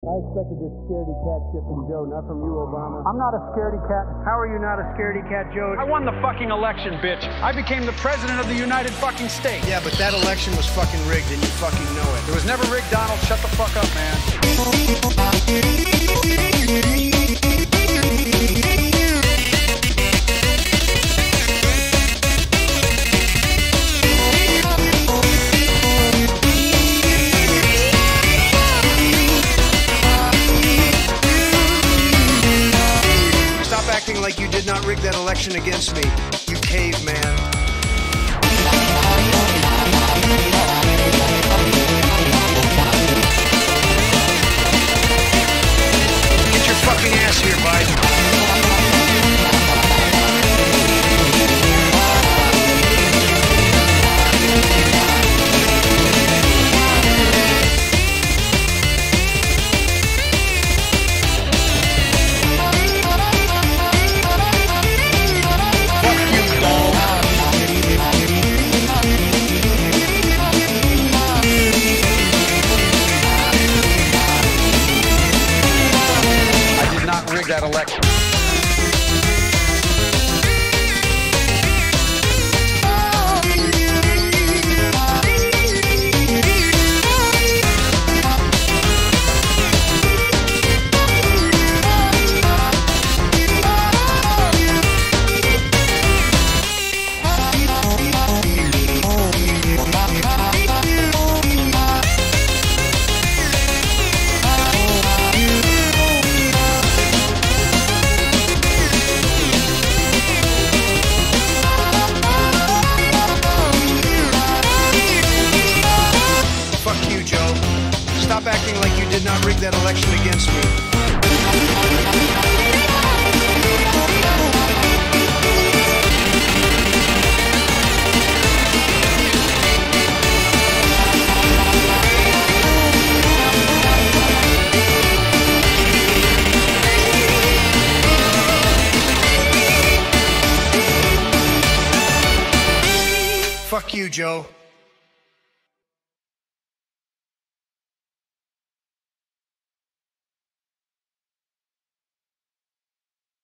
I expected this scaredy cat shit from Joe, not from you, Obama. I'm not a scaredy cat. How are you not a scaredy cat, Joe? I won the fucking election, bitch. I became the president of the United fucking States. Yeah, but that election was fucking rigged and you fucking know it. It was never rigged, Donald. Shut the fuck up, man. Like you did not rig that election against me, you caveman. That election. Did not rig that election against me. Fuck you, Joe.